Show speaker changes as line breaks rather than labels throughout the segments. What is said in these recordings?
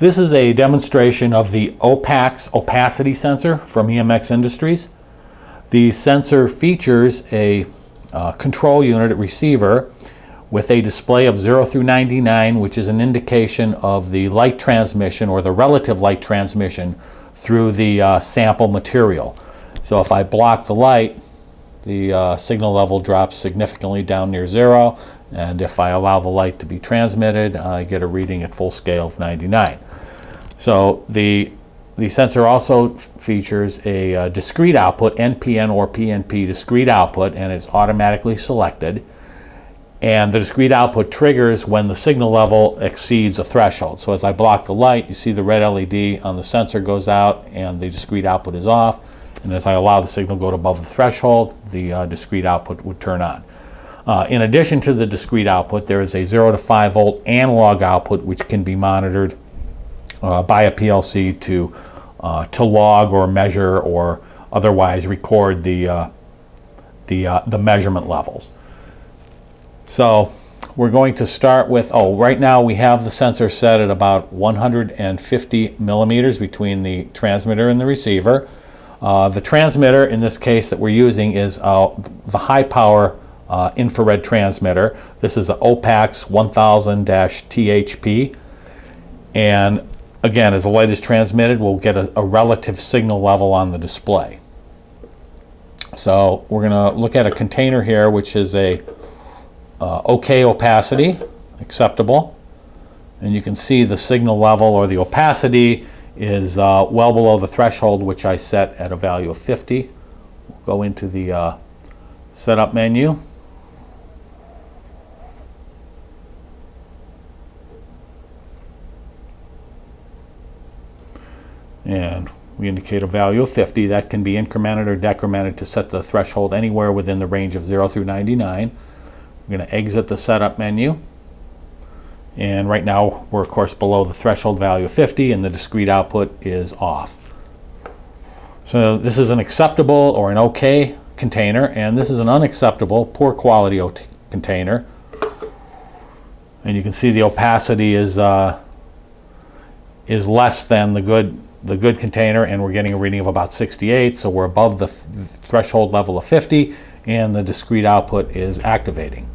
This is a demonstration of the OPAX opacity sensor from EMX Industries. The sensor features a uh, control unit receiver with a display of 0 through 99, which is an indication of the light transmission or the relative light transmission through the uh, sample material. So if I block the light, the uh, signal level drops significantly down near zero, and if I allow the light to be transmitted, I get a reading at full scale of 99. So the, the sensor also features a uh, discrete output, NPN or PNP discrete output, and it's automatically selected. And the discrete output triggers when the signal level exceeds a threshold. So as I block the light, you see the red LED on the sensor goes out and the discrete output is off. And as I allow the signal to go above the threshold, the uh, discrete output would turn on. Uh, in addition to the discrete output, there is a 0 to 5 volt analog output which can be monitored uh, by a PLC to, uh, to log or measure or otherwise record the, uh, the, uh, the measurement levels. So we're going to start with, oh, right now we have the sensor set at about 150 millimeters between the transmitter and the receiver. Uh, the transmitter in this case that we're using is uh, the high power uh, infrared transmitter. This is an OPAX 1000-THP. And again, as the light is transmitted, we'll get a, a relative signal level on the display. So we're going to look at a container here, which is a uh, OK opacity, acceptable. And you can see the signal level or the opacity is uh, well below the threshold, which I set at a value of 50. We'll go into the uh, setup menu. And we indicate a value of 50. That can be incremented or decremented to set the threshold anywhere within the range of 0 through 99. We're going to exit the setup menu. And right now we're of course below the threshold value of 50 and the discrete output is off. So this is an acceptable or an okay container and this is an unacceptable poor quality container. And you can see the opacity is uh, is less than the good the good container and we're getting a reading of about 68 so we're above the threshold level of 50 and the discrete output is activating.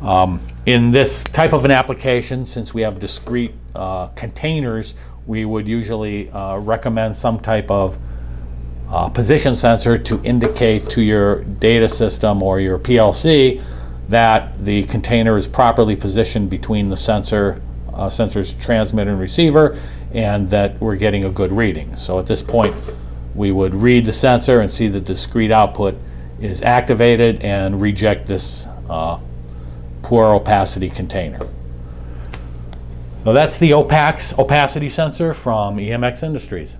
Um, in this type of an application, since we have discrete uh, containers, we would usually uh, recommend some type of uh, position sensor to indicate to your data system or your PLC that the container is properly positioned between the sensor, uh, sensor's transmitter and receiver, and that we're getting a good reading. So at this point, we would read the sensor and see the discrete output is activated and reject this uh, poor opacity container. So that's the OPAX opacity sensor from EMX Industries.